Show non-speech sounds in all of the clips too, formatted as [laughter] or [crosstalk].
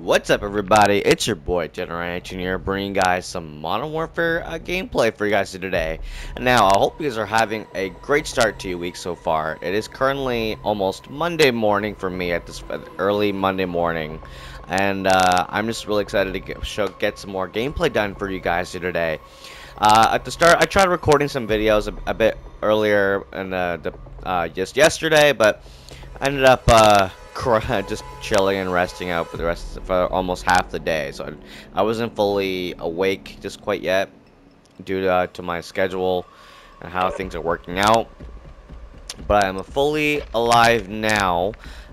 What's up everybody, it's your boy General Engineer bringing guys some Modern Warfare uh, gameplay for you guys today. Now, I hope you guys are having a great start to your week so far. It is currently almost Monday morning for me at this early Monday morning. And uh, I'm just really excited to get, show, get some more gameplay done for you guys today. Uh, at the start, I tried recording some videos a, a bit earlier and the, uh, just yesterday, but I ended up uh, [laughs] just chilling and resting out for the rest for almost half the day. So I, I wasn't fully awake just quite yet due to, uh, to my schedule and how things are working out. But I'm fully alive now,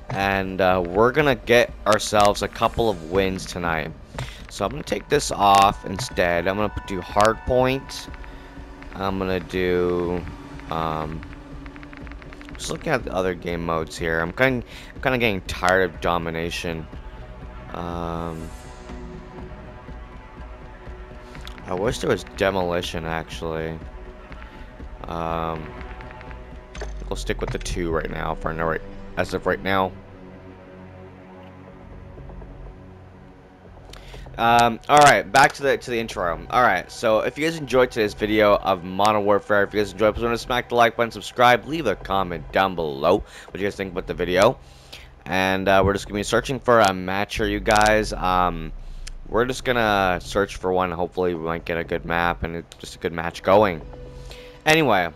and uh, we're gonna get ourselves a couple of wins tonight. So I'm gonna take this off instead. I'm gonna do hard point. I'm gonna do um, just looking at the other game modes here. I'm kind kind of getting tired of domination. Um, I wish there was demolition actually. Um, we'll stick with the two right now for now, right as of right now. Um, alright, back to the to the intro. Alright, so if you guys enjoyed today's video of Modern Warfare, if you guys enjoyed, please want to smack the like button, subscribe, leave a comment down below what you guys think about the video. And uh, we're just going to be searching for a match you guys. Um, we're just going to search for one. Hopefully we might get a good map and just a good match going. Anyway,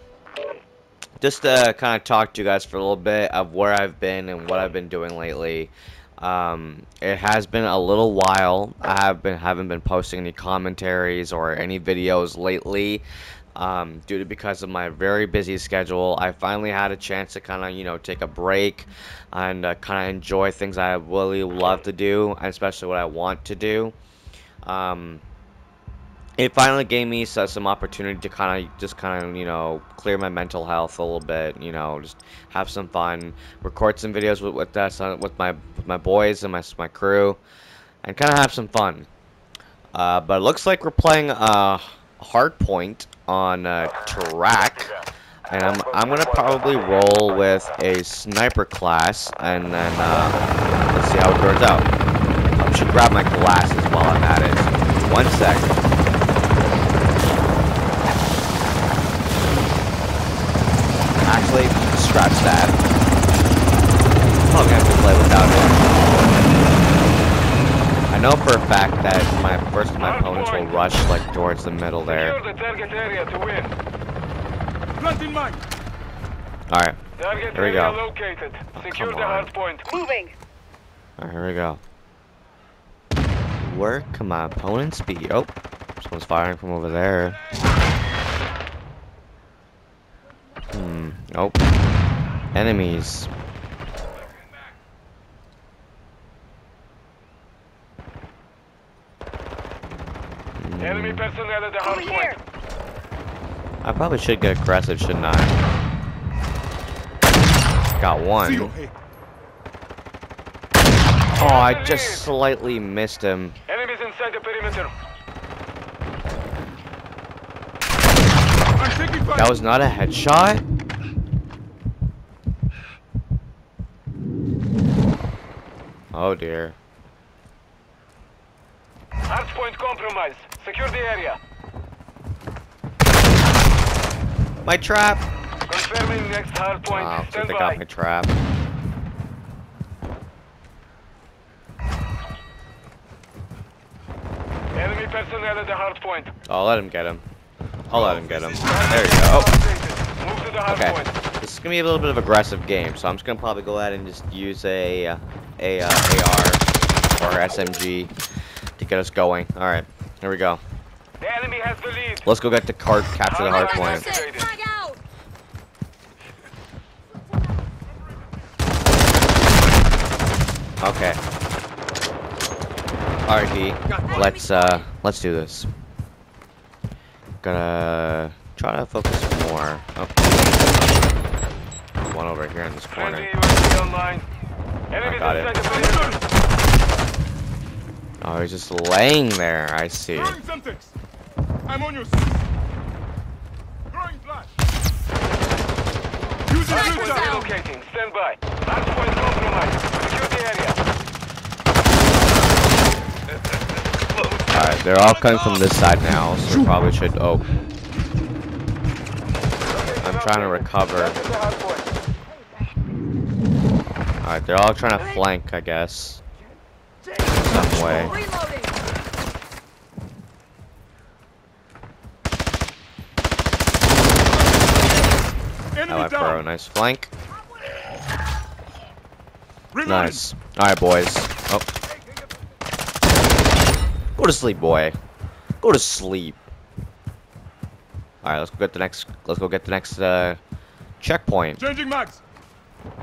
just to kind of talk to you guys for a little bit of where I've been and what I've been doing lately. Um, it has been a little while. I have been haven't been posting any commentaries or any videos lately. Um, due to because of my very busy schedule, I finally had a chance to kind of you know take a break and uh, kind of enjoy things I really love to do, especially what I want to do. Um, it finally gave me some opportunity to kind of just kind of you know clear my mental health a little bit you know just have some fun record some videos with with, uh, with my with my boys and my my crew and kind of have some fun. Uh, but it looks like we're playing uh, hard point on uh, track and I'm, I'm gonna probably roll with a sniper class and then uh, let's see how it turns out. I should grab my glasses while I'm at it. One sec Actually, scratch that. Probably have to play without it. I know for a fact that my first of my opponents will rush like towards the middle there. Alright. Here we go. Located. Secure the hard point. Moving. Alright, here we go. Where can my opponents be? Oh, someone's firing from over there. Hmm. Nope. Enemies. Enemy personnel at the hard point. I probably should get aggressive, shouldn't I? Got one. Oh, I just slightly missed him. Enemies inside the perimeter. That was not a headshot? Oh dear. Hardpoint compromised. Secure the area. My trap! Confirming next hardpoint. Wow, ah, Stand they by. got my trap. Enemy personnel at the hardpoint. I'll let him get him. I'll let him get him. There you go. Oh. Move to the hard Okay. Point. Is gonna be a little bit of aggressive game, so I'm just gonna probably go ahead and just use a uh, a uh, AR or SMG to get us going. All right, here we go. The enemy has the lead. Let's go get the cart, capture the hard point. Okay. All right, D. Let's uh, let's do this. Gotta try to focus more. Oh. There's one over here in this corner. Friendly UAV online. Enemies got it. inside the perimeter. Oh, he's just laying there. I see. Throwing I'm on your Throwing flash. Using relocating. Stand by. Hardpoint compromised. Secure the area. they're all coming from this side now, so we probably should. Oh, I'm trying to recover. Capture the hard point. Alright, they're all trying to flank, I guess. Some way. Enemy Alright, bro, down. nice flank. Reloading. Nice. Alright, boys. Oh. Go to sleep, boy. Go to sleep. Alright, let's go get the next. Let's go get the next uh, checkpoint. Changing mags.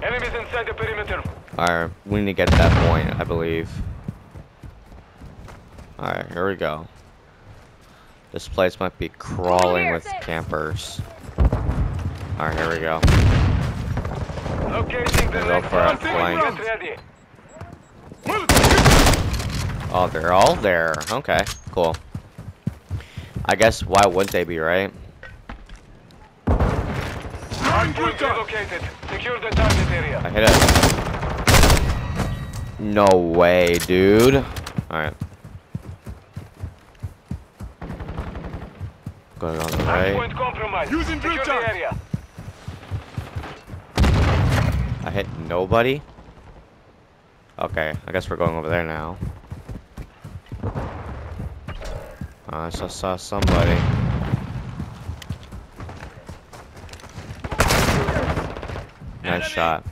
Enemies inside the perimeter. Alright, we need to get to that point, I believe. Alright, here we go. This place might be crawling with campers. Alright, here we go. Locating the Go for a flank. Get ready. Molotov. Oh, they're all there. Okay, cool. I guess why wouldn't they be, right? Hard Throwing point good shot. relocated. Secure the target area. I hit it. No way, dude. Alright. Going on the right. point compromised. Using Secure the area. I hit nobody. Okay, I guess we're going over there now. Oh, I just saw somebody. Nice shot. The enemy is gaining ground. Push them shot.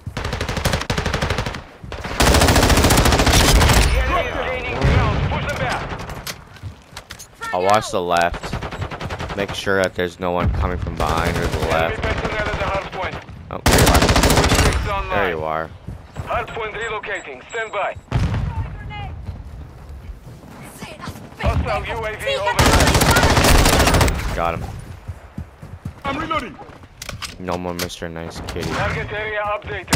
I'll watch the left. Make sure that there's no one coming from behind or the Enemy left. personnel at the hard point. Oh, there you are. Six. There you are. Hard point relocating. Stand by. Hostile. UAV Fíjate. Got him. I'm reloading. No more Mr. Nice Kitty. Target area updated.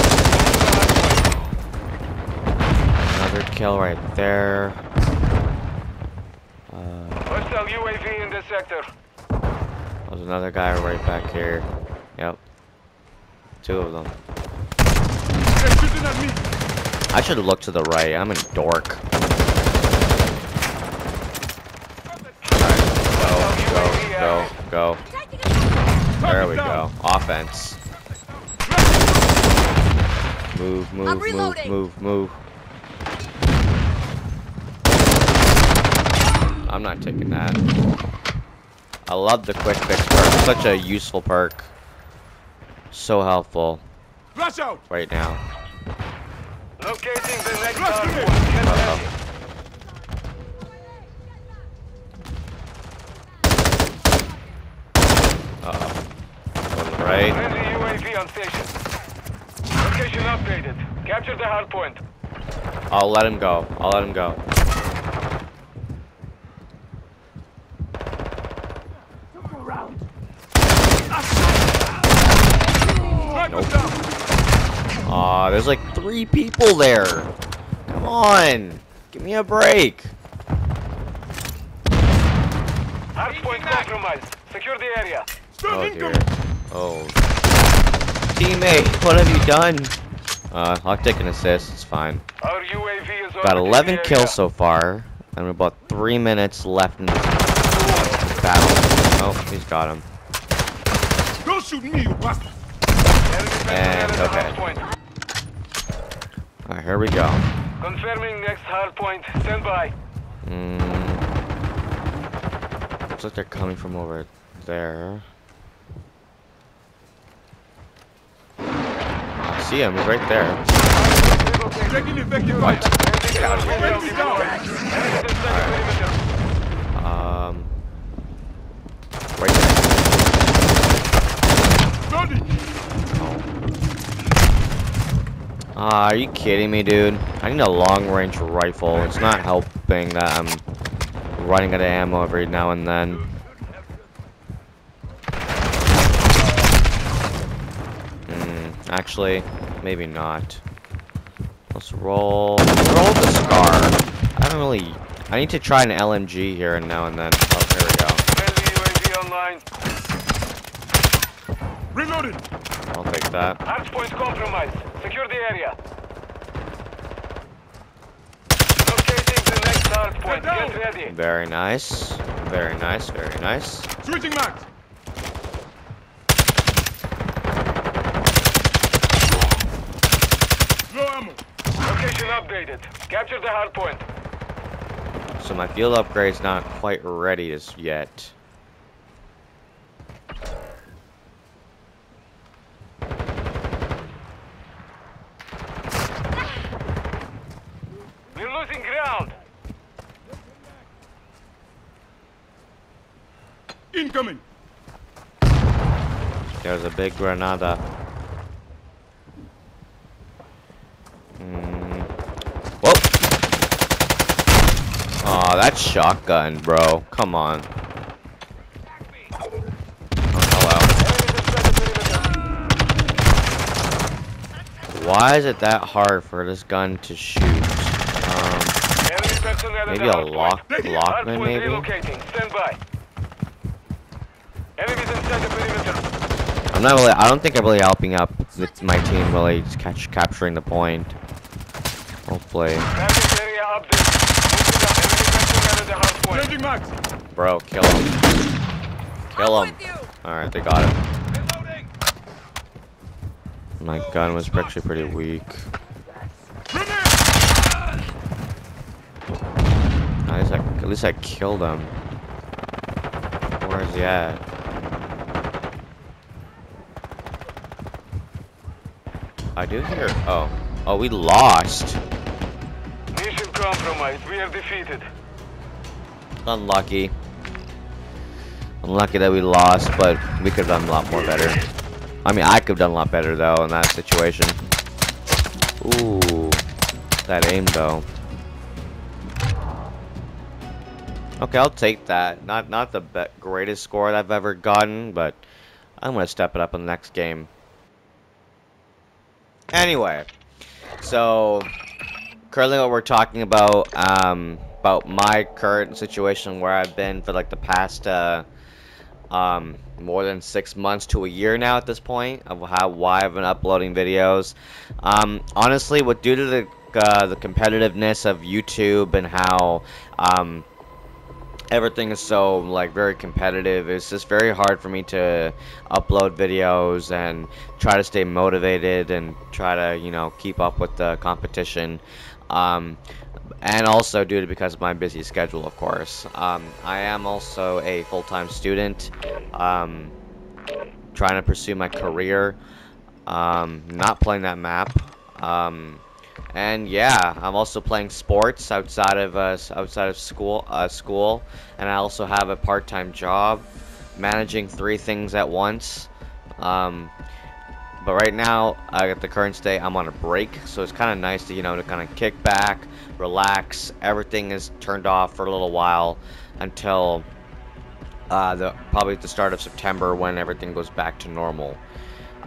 Another kill right there. Uh, Hostile UAV in sector. there's another guy right back here. Yep. Two of them. They're shooting at me. I should look to the right. I'm a dork. Go, go, go, go. There we go. Offense. Move, move, move, move, move. I'm not taking that. I love the quick fix perk. Such a useful perk. So helpful Flash out. right now. Locating the next Rush hard grenade. point. Get Uh-oh. ready. Uh-oh. On the right. Friendly UAV on station. Location updated. Capture the hard point. I'll let him go. I'll let him go. Sniper's Nope. down. Aw, there's like three people there. Come on. Give me a break. Hard point compromised. Secure the area. Oh dear. Incoming. Oh. Teammate, what have you done? Uh, I'll take an assist. It's fine. Our UAV is Got 11 the kills so far, and we're about three minutes left in this battle. Oh, he's got him. Don't shoot me, you bastard. And, at the hard okay. Alright, here we go. Confirming next hard point. Stand by. Mm. Looks like they're coming from over there. See him. He's right there. The perimeter. Um. Right there. Reloading. Ah, are you kidding me, dude? I need a long-range rifle. It's not helping that I'm running out of ammo every now and then. Actually, maybe not. Let's roll. Let's roll the scar. I don't really. I need to try an LMG here and now and then. Oh, there we go. Friendly UAV online. Reloading. I'll take that. Hard point compromised. Secure the area. Locating the next hard hard point. Get ready. Very nice. Very nice. Very nice. Switching mags. Low ammo. Location updated. Capture the hard point. So my field upgrade's not quite ready as yet. We're losing ground. Incoming. There's a big granada. Mm. Whoa! Aw, shotgun, bro. Come on. Oh. Why is it that hard for this gun to shoot? Um, maybe a lock. Lachmann, maybe? I'm not really. I don't think I'm really helping up with my team really just catch capturing the point. Hopefully, bro, kill him. Kill him. All right, they got him. My gun was actually pretty weak. At least I, at least I killed him. Where is he at? I do hear. Oh, oh, we lost. Mission compromised. We are defeated. Unlucky. Unlucky that we lost, but we could have done a lot more better. I mean, I could have done a lot better though in that situation. Ooh, that aim though. Okay, I'll take that. Not not the greatest score that I've ever gotten, but I'm gonna step it up in the next game. Anyway, so currently what we're talking about um, about my current situation where I've been for like the past uh, um, more than six months to a year now at this point of how why I've been uploading videos. Um, honestly, with due to the uh, the competitiveness of YouTube and how um, everything is so like very competitive it's just very hard for me to upload videos and try to stay motivated and try to you know keep up with the competition um, and also due to because of my busy schedule of course. Um, I am also a full-time student um, trying to pursue my career um, not playing that map. Um, and yeah, I'm also playing sports outside of uh, outside of school uh, school, and I also have a part-time job, managing three things at once. But right now, uh, at the current state, I'm on a break, so it's kind of nice to you know to kind of kick back, relax. Everything is turned off for a little while until uh, the probably the start of September when everything goes back to normal.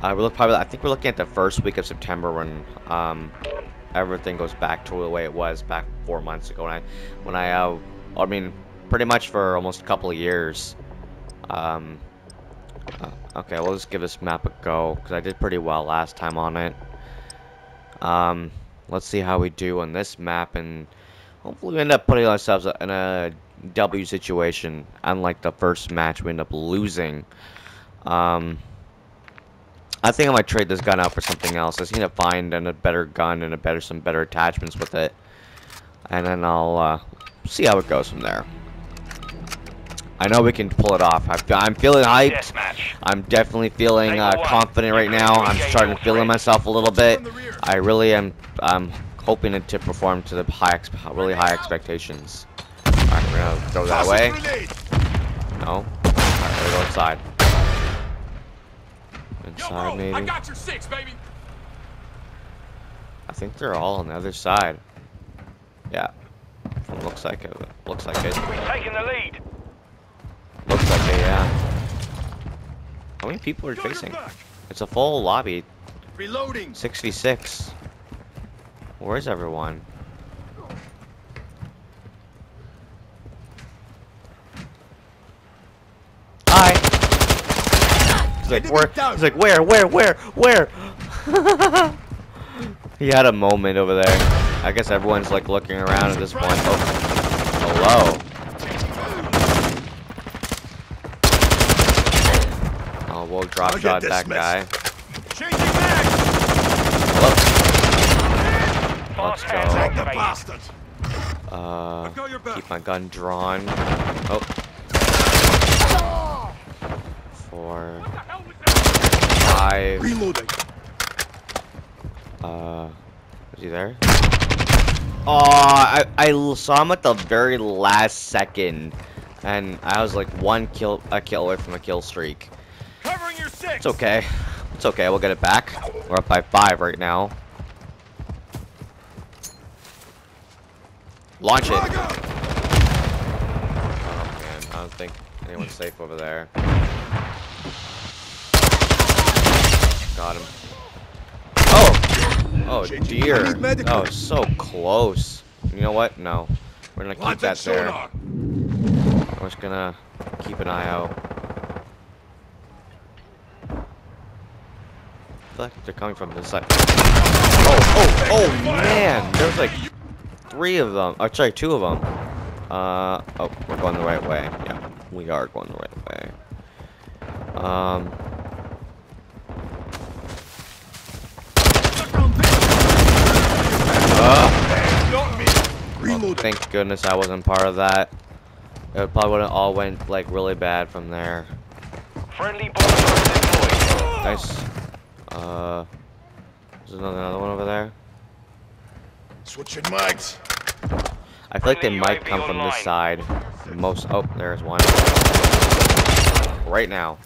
Uh, we look probably. I think we're looking at the first week of September when um, everything goes back to the way it was back four months ago. When I, when I, uh, I mean, pretty much for almost a couple of years. Um, okay, we'll just give this map a go because I did pretty well last time on it. Um, let's see how we do on this map, and hopefully we end up putting ourselves in a W situation. Unlike the first match, we end up losing. Um. I think I might trade this gun out for something else. I just need to find a better gun and a better some better attachments with it, and then I'll uh, see how it goes from there. I know we can pull it off. I, I'm feeling hyped. I'm definitely feeling uh, confident right now. I'm starting to feel myself a little bit. I really am. I'm hoping to perform to the high, ex really high expectations. All right, we're gonna go that way. No. All right, we're go inside. Inside maybe. I got your six, baby. I think they're all on the other side. Yeah. It looks like it. Looks like it. We've taken the lead. Looks like it, yeah. Uh, how many people are facing? It's a full lobby. Reloading. 66. Where's everyone? Hi. He's like, where? He's like, where, where, where, where? [laughs] he had a moment over there. I guess everyone's like looking around at this point. Oh. Hello. Oh, we'll drop I'll shot that mess. guy. Changing back! Hello. Let's go. Take the activated. bastard! Uh, your back. keep my gun drawn. Oh. Four, five. Reloading. Uh, is he there? Oh, I, I l- saw him at the very last second, and I was like one kill, a kill away from a kill streak. Covering your six! It's okay. It's okay. We'll get it back. We're up by five right now. Launch it. Oh man, I don't think anyone's safe over there. Got him. Oh! Oh dear. I need medical. That was so close. You know what? No. We're gonna keep that there. We're just gonna keep an eye out. I feel like they're coming from this side. Oh, oh, oh man! There's like three of them. Oh, sorry, two of them. Uh, oh, we're going the right way. Yeah, we are going the right way. Um, ugh. Not me! Reloading. Thank goodness I wasn't part of that. It probably would have all went like really bad from there. Friendly. Nice. Uh, there's another, another one over there. Switching mags. I feel like they might UAV come from this side. Most. Oh, there's one. Right now.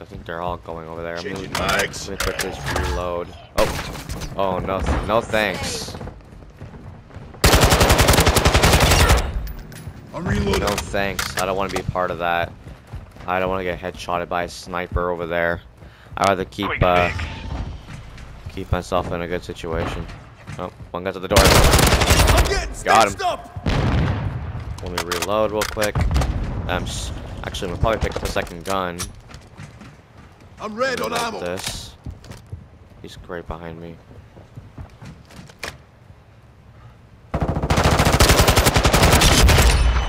I think they're all going over there. I'm gonna, Changing mags. I'm gonna quickly just reload. Oh. Oh no. No thanks. I'm reloading. No thanks. I don't want to be a part of that. I don't want to get headshotted by a sniper over there. I'd rather keep uh, keep myself in a good situation. Oh, one guy's at the door. I'm Got him. up! Let me reload real quick. Um, s- actually, I'm gonna probably pick up a second gun. I'm red on ammo. This. He's right behind me.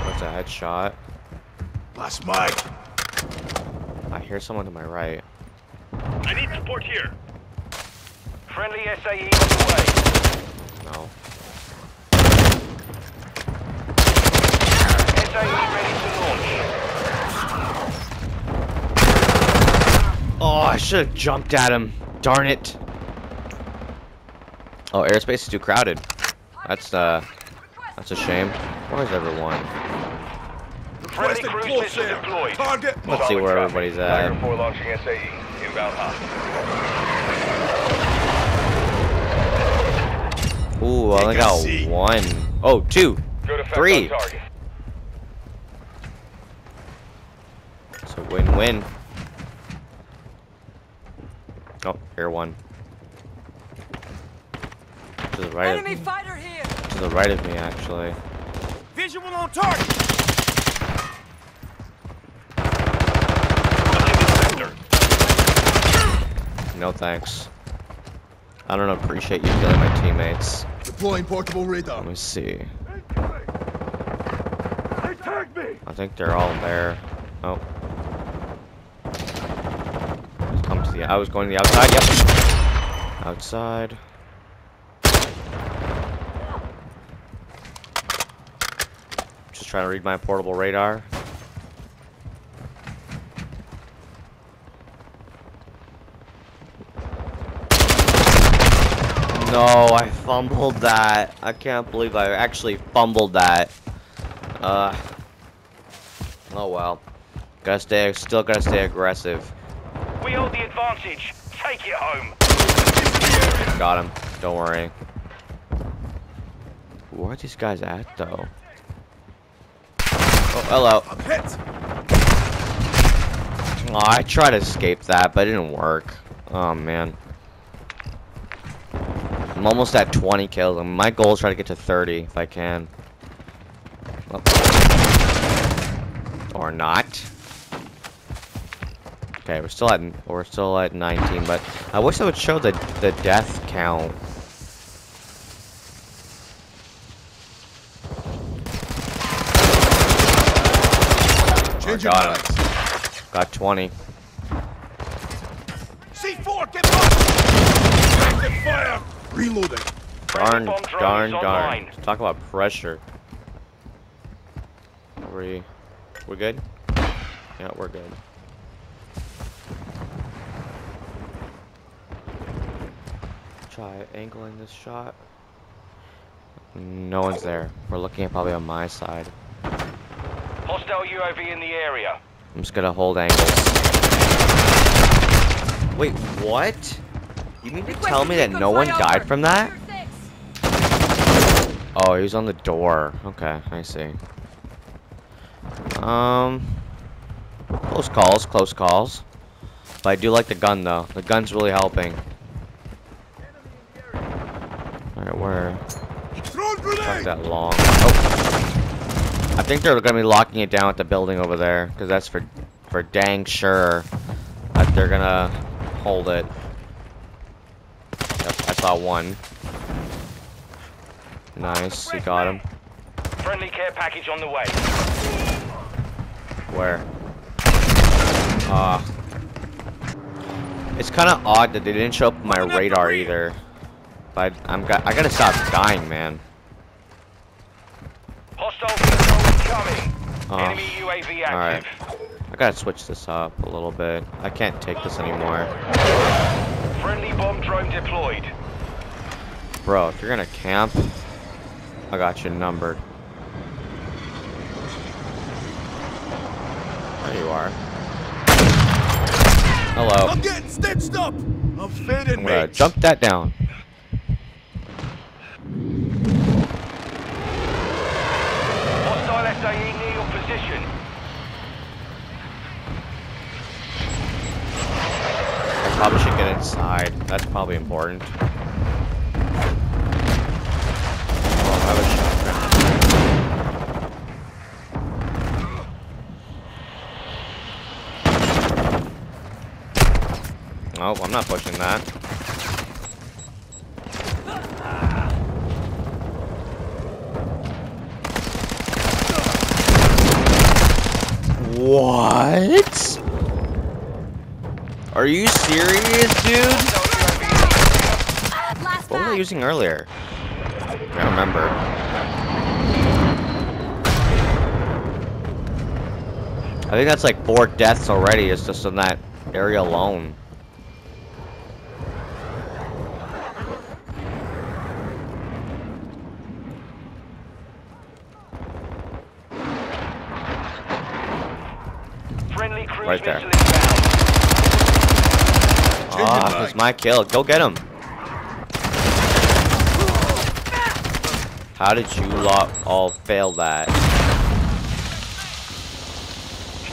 What's a headshot? Last mag. I hear someone to my right. I need support here. Friendly SAE on the way. No. SAE ready to launch. Oh, I should have jumped at him. Darn it. Oh, airspace is too crowded. That's uh, that's a shame. Where's everyone? Friendly Requesting cruise close missile air. deployed. Target Let's see where everybody's at. Tiger 4 launching SAE. Inbound hot. Ooh, I only got seat. one. Oh, two. Good Three. on target. It's a win-win. Oh, here one. To the right. Enemy Of, fighter here! to the right of me, actually. Visual on target. No thanks. I don't appreciate you killing my teammates. Deploying portable radar. Let me see. They tagged me. I think they're all there. Oh. Come to the. I was going to the outside. Yep. Outside. Just trying to read my portable radar. No, I fumbled that. I can't believe I actually fumbled that. Uh. Oh well. Gotta stay. Still gotta stay aggressive. We hold the advantage. Take it home. Got him. Don't worry. Where are these guys at though? Oh, hello. I'm hit. Oh, I tried to escape that, but it didn't work. Oh man. I'm almost at 20 kills. Um, my goal is try to get to 30 if I can. Oh. Or not. Okay, we're still at we're still at 19, but I wish I would show the the death count. Got him. Got 20. C4, get back! Fire! Reloading. Darn, darn, darn. online. Talk about pressure. Are we, we good? Yeah, we're good. Try angling this shot. No one's there. We're looking at probably on my side. Hostile UAV in the area. I'm just gonna hold angles. Wait, what? You mean to tell me that no one died from that? Oh, he was on the door. Okay, I see. Um, close calls, close calls. But I do like the gun though. The gun's really helping. Alright, where? Fuck that long. Oh. I think they're gonna be locking it down at the building over there, because that's for for dang sure that they're gonna hold it. Saw one. Nice, you got him. Friendly care package on the way. Where? Uh It's kind of odd that they didn't show up on my radar either. But I'm got I gotta stop dying, man. Hostile incoming. Oh, Enemy UAV alright. I gotta switch this up a little bit. I can't take this anymore. Friendly bomb drone deployed. Bro, if you're gonna camp, I got you numbered. There you are. Hello. I'm getting stitched up! I'm fading, I'm gonna jump that down. Hostile SAE near your position. I probably should get inside. That's probably important. Oh, I have a shotgun. Oh, I'm not pushing that. What? Are you serious, dude? What I back. using earlier? I don't remember. I think that's like four deaths already. It's just in that area alone. Friendly cruise Right there. missile inbound. Ah, mag. it's my kill. Go get him. How did you lot all fail that?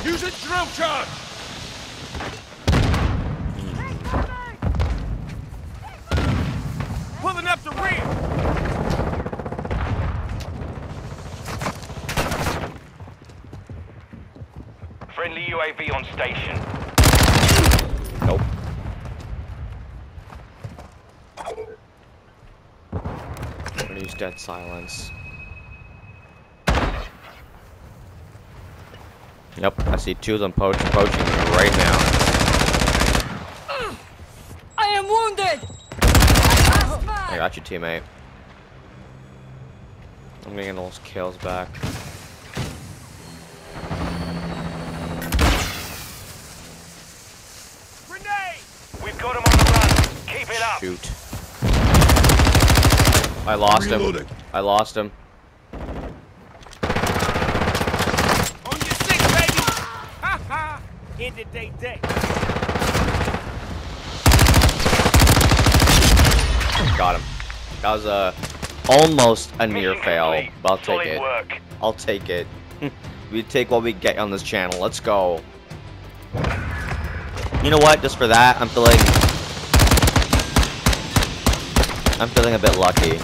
Use a drum charge! Pulling up the rear! Friendly UAV on station. Use dead silence. Yep, I see two of them poach poaching right now. I am wounded. I got you, teammate. I'm getting those kills back. I lost Reloading. him. I lost him. On your six, baby! Ha ha! Ended day day. Got him. That was a almost a near Mission fail, complete. but I'll take Solid it. work. I'll take it. [laughs] we take what we get on this channel. Let's go. You know what? Just for that, I'm feeling. I'm feeling a bit lucky.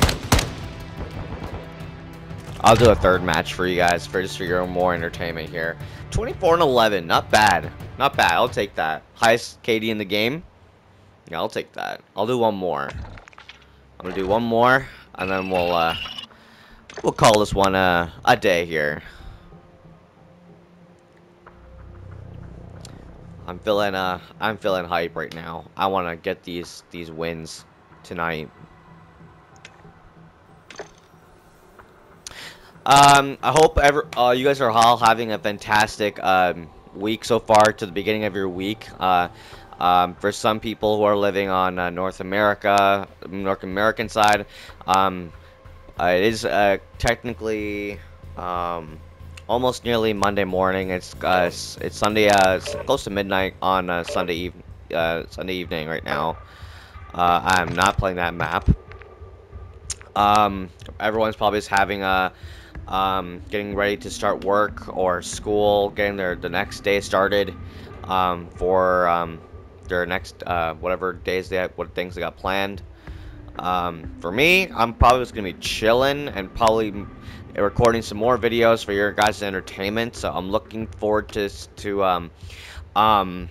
I'll do a third match for you guys for just for your more entertainment here. 24 and 11, not bad, not bad. I'll take that. Highest KD in the game. Yeah, I'll take that. I'll do one more. I'm gonna do one more, and then we'll uh, we'll call this one uh, a day here. I'm feeling uh I'm feeling hype right now. I want to get these these wins tonight. Um, I hope ever uh, you guys are all having a fantastic um, week so far to the beginning of your week. Uh, um, for some people who are living on uh, North America, North American side, um, uh, it is uh, technically um, almost nearly Monday morning. It's uh, it's, Sunday. It's close to midnight on Sunday eve uh, Sunday evening right now. Uh, I'm not playing that map. Um, everyone's probably just having a um, getting ready to start work or school, getting their the next day started um, for um, their next uh, whatever days they have, what things they got planned. Um, for me, I'm probably just gonna be chilling and probably recording some more videos for your guys' entertainment. So I'm looking forward to to um, um,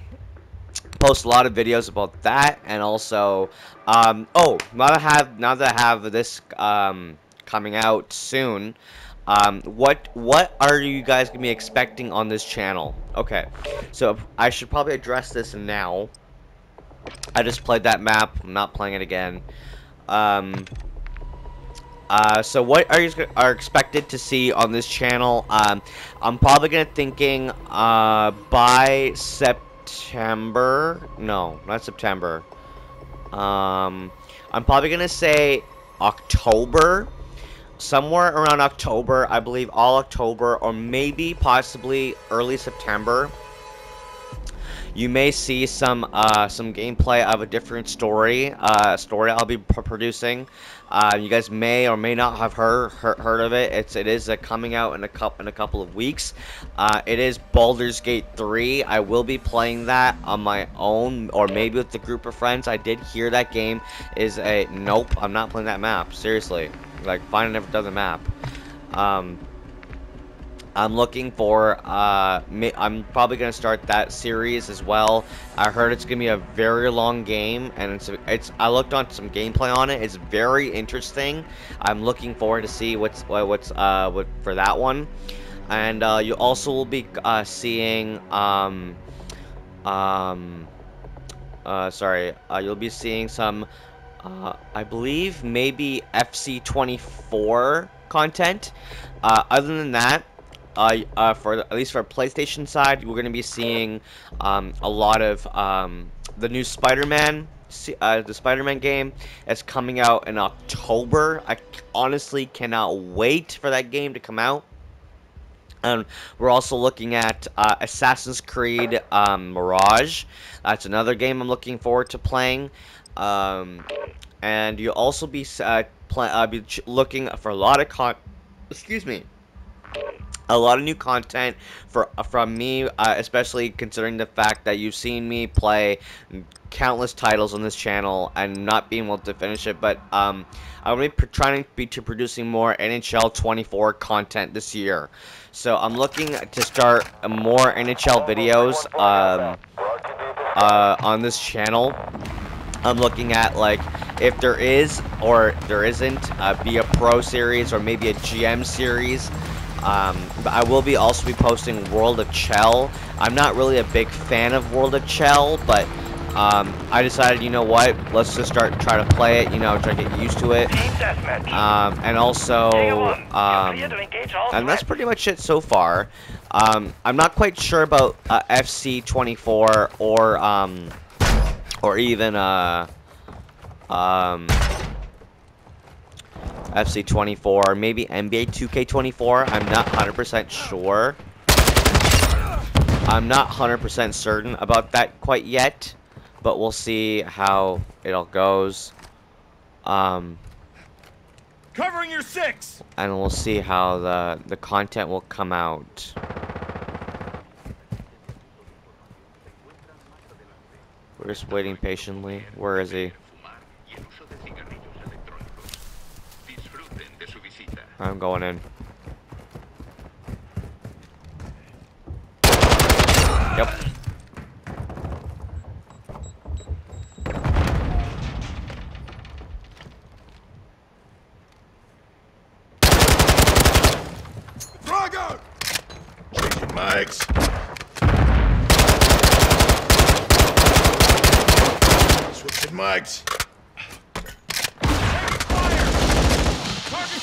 post a lot of videos about that and also oh now that I have now that I have this coming out soon. Um, what what are you guys gonna be expecting on this channel? Okay, so I should probably address this now. I just played that map. I'm not playing it again. Um, uh, so what are you are expected to see on this channel? Um, I'm probably gonna thinking uh, by September. No, not September. Um, I'm probably gonna say October. Somewhere around October, I believe all October, or maybe possibly early September you may see some uh, some gameplay of a different story uh, story I'll be producing. Uh, you guys may or may not have heard heard, of it. It's it is uh, coming out in a couple in a couple of weeks. Uh, it is Baldur's Gate 3. I will be playing that on my own or maybe with a group of friends. I did hear that game is a nope. I'm not playing that map. Seriously, like find never done the map. Um, I'm looking for, uh, I'm probably going to start that series as well. I heard it's going to be a very long game, and it's, it's, I looked on some gameplay on it. It's very interesting. I'm looking forward to see what's, what's, uh, what, for that one. And, uh, you also will be, uh, seeing, um, um, uh, sorry, uh, you'll be seeing some, uh, I believe maybe FC24 content. Uh, other than that, uh, for at least for PlayStation side, we're going to be seeing um, a lot of um, the new Spider-Man, uh, the Spider-Man game is coming out in October. I honestly cannot wait for that game to come out. And we're also looking at uh, Assassin's Creed um, Mirage. That's another game I'm looking forward to playing. Um, and you'll also be, uh, uh be looking for a lot of con. Excuse me a lot of new content for from me, uh, especially considering the fact that you've seen me play countless titles on this channel and not being able to finish it. But um, I'm to be trying to be to producing more NHL 24 content this year. So I'm looking to start more NHL videos um, uh, on this channel. I'm looking at like if there is or there isn't uh, be a pro series or maybe a GM series um, but I will be also be posting World of Chel. I'm not really a big fan of World of Chel, but um, I decided, you know what, let's just start try to play it, you know, try to get used to it. Um, and also, um, and that's pretty much it so far. Um, I'm not quite sure about uh, FC24 or, um, or even, uh, um, FC24, maybe NBA 2K24. I'm not 100% sure. I'm not 100% certain about that quite yet, but we'll see how it all goes. Um, Covering your six. And we'll see how the the content will come out. We're just waiting patiently. Where is he? I'm going in. Yep. Drago! Changing. Get. Target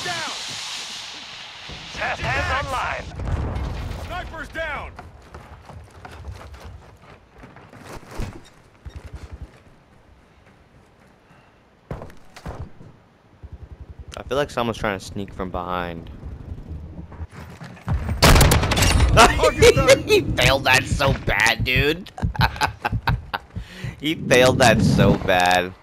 down! Fast Hands online. Sniper's down! I feel like someone's trying to sneak from behind. [laughs] he failed that so bad, dude. [laughs] he failed that so bad.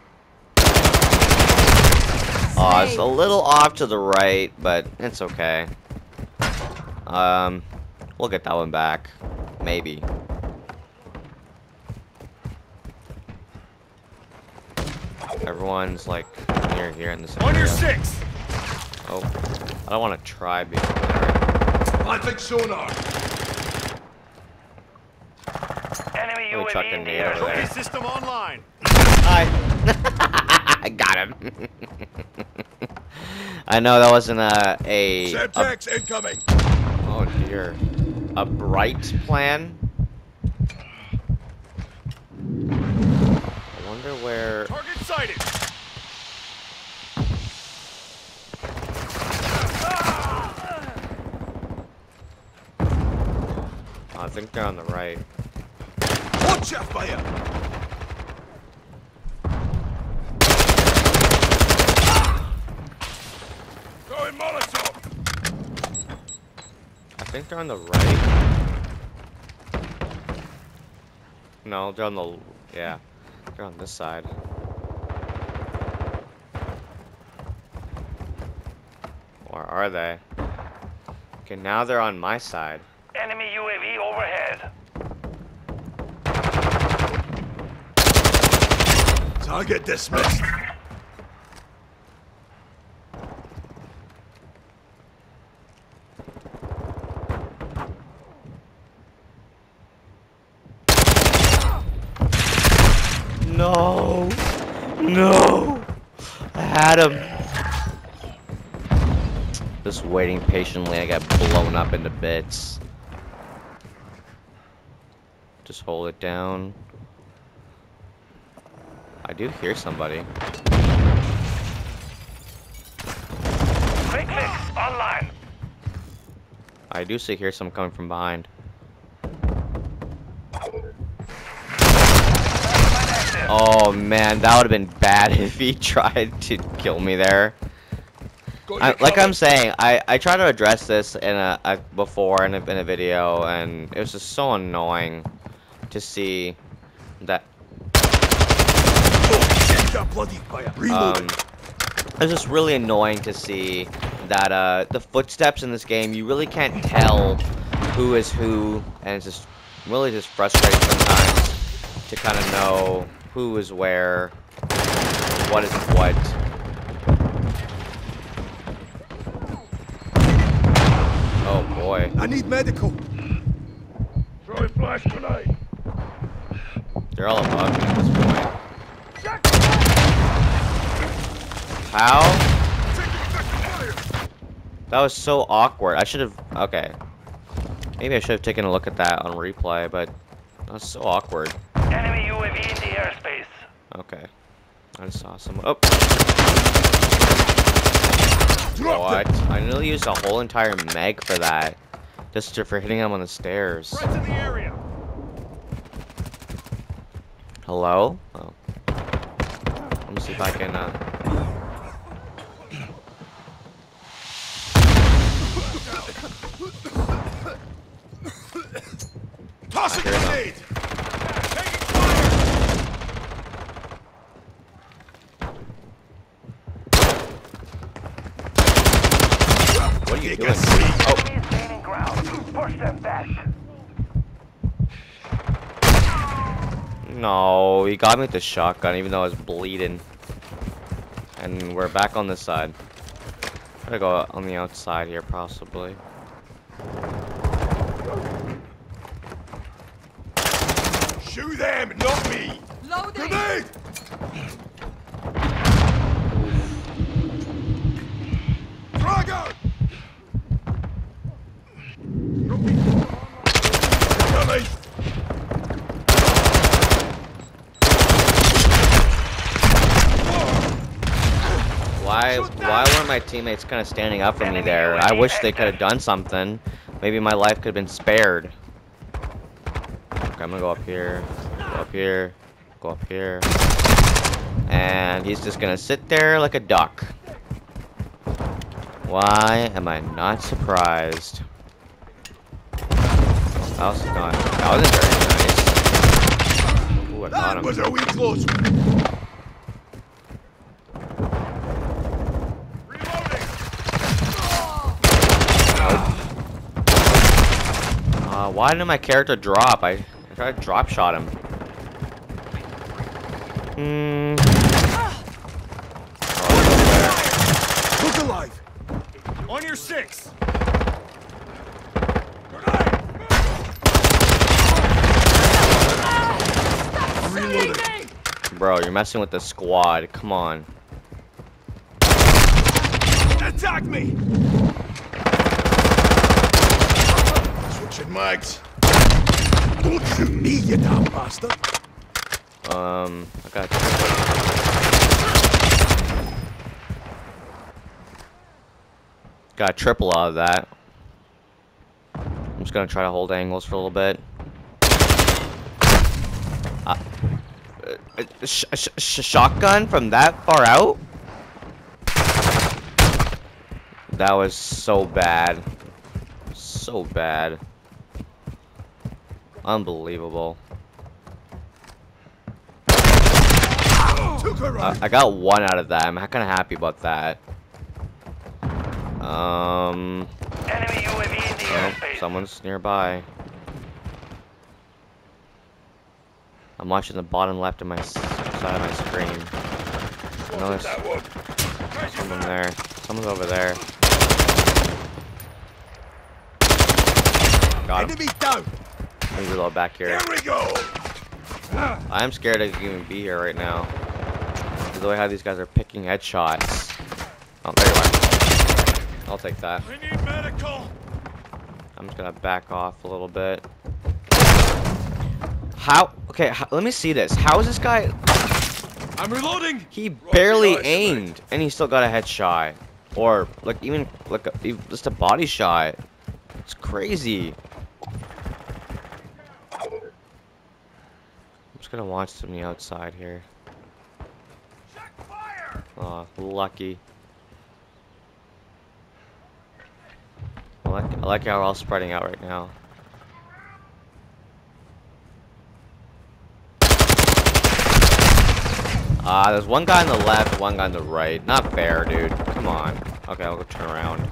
Oh, it's a little off to the right, but it's okay. Um, we'll get that one back. Maybe. Everyone's like near here in this On your area. six! Oh, I don't want to try being there. Planting sonar. Enemy Let me chuck a nade over there. System online! Hi. [laughs] I got him. [laughs] I know that wasn't a a, a Semtex incoming. oh dear a bright plan. I wonder where. Target sighted! Oh, I think they're on the right. Watch your fire. Throwing Molotov! I think they're on the right. No, they're on the yeah. They're on this side. Or are they? Okay, now they're on my side. Enemy UAV overhead. Target dismissed. No! No! I had him! Just waiting patiently, I got blown up into bits. Just hold it down. I do hear somebody. Quick fix online. I do see hear some coming from behind. Oh man, that would have been bad [laughs] if he tried to kill me there. I, like I'm saying, I, I tried to address this in a, a before in a, in a video, and it was just so annoying to see that Check that bloody fire. Reloading. Um, it was just really annoying to see that uh, the footsteps in this game, you really can't tell who is who, and it's just really just frustrating sometimes to kind of know who is where, what is what. Oh boy. I need medical. Throwing flash grenade. They're all above me at this point. How? That was so awkward. I should have. Okay. Maybe I should have taken a look at that on replay, but that was so awkward. Enemy UAV in the airspace. Okay. I just saw some. Oh, Drop what? it. I nearly used a whole entire meg for that. Just for hitting him on the stairs. Threats in the area! Hello? Oh. Let me see if I can, uh... Toss a I grenade. What are you Take doing? Oh, gaining ground. Push them back. no. He got me with the shotgun, even though I was bleeding. And we're back on this side. I'm gonna go on the outside here, possibly. Shoot them, not me! Loading! Grenade! Drago! Dummy! Why, why were my teammates kind of standing up for me there? I wish they could have done something. Maybe my life could have been spared. I'm gonna go up here, go up here, go up here. And he's just gonna sit there like a duck. Why am I not surprised? That was not, that wasn't very nice. Ooh, I That was a wee close. Reloading. Uh, why didn't my character drop? I, I tried to drop shot him. Hmm. Look alive. On your six. Bro, you're messing with the squad. Come on. Attack me. Switching mags. Don't shoot me, you damn bastard. Um, I got. Got a triple out of that. I'm just gonna try to hold angles for a little bit. Uh, uh, sh sh sh shotgun from that far out? That was so bad. So bad. Unbelievable. Uh. I got one out of that. I'm kind of happy about that. Um, Enemy UAV in the oh, airspace. someone's nearby. I'm watching the bottom left of my side of my screen. I know that one. someone there. Someone's over there. Got him. Enemy down. Let me reload back here. Here we go. I'm scared to even be here right now. The way how these guys are picking headshots. Oh, there you are. I'll take that. I need medical. I'm just gonna back off a little bit. How? Okay, how, let me see this. How is this guy? I'm reloading. He barely aimed, and he still got a headshot, or like even like a, just a body shot. It's crazy. I'm just gonna watch the outside here. Oh, lucky. I like I like how we're all spreading out right now. Ah, there's one guy on the left, one guy on the right. Not fair, dude. Come on. Okay, I'll go turn around.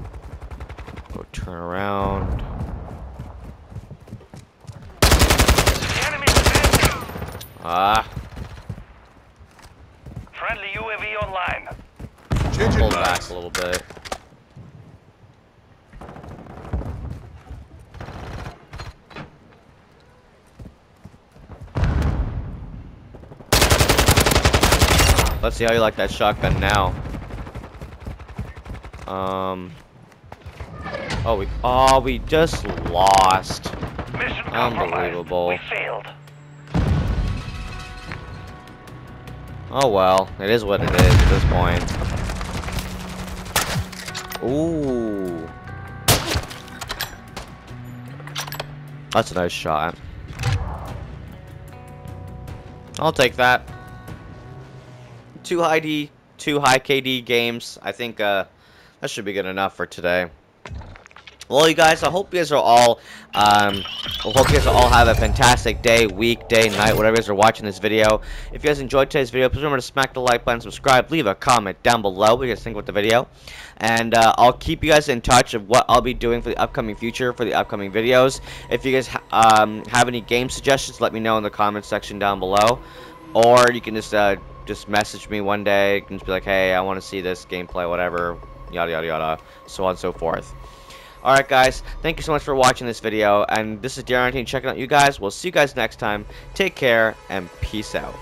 Go turn around. Ah, Friendly UAV online. Changing pull back mags. a little bit. Let's see how you like that shotgun now. Um. Oh, we. Oh, we just lost. Mission. Unbelievable. We failed. Oh well, it is what it is at this point. Ooh. That's a nice shot. I'll take that. Two high D, two high KD games. I think uh, that should be good enough for today. Well, you guys, I hope you guys are all, um, I hope you guys all have a fantastic day, week, day, night, whatever you guys are watching this video. If you guys enjoyed today's video, please remember to smack the like button, subscribe, leave a comment down below what you guys think about the video. And uh, I'll keep you guys in touch of what I'll be doing for the upcoming future, for the upcoming videos. If you guys ha um, have any game suggestions, let me know in the comment section down below. Or you can just, uh, just message me one day, can just be like, hey, I want to see this gameplay, whatever, yada yada yada, so on and so forth. Alright guys, thank you so much for watching this video, and this is Darren checking out you guys. We'll see you guys next time. Take care, and peace out.